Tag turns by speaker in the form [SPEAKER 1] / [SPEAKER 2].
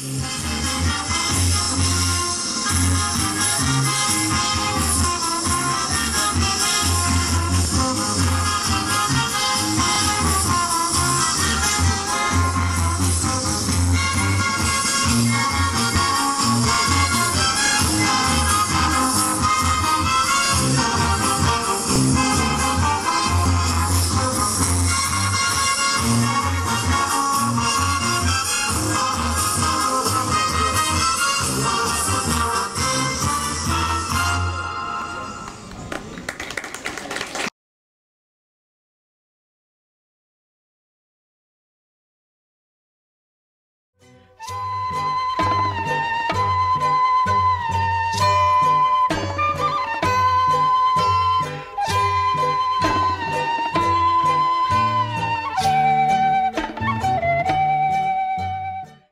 [SPEAKER 1] Música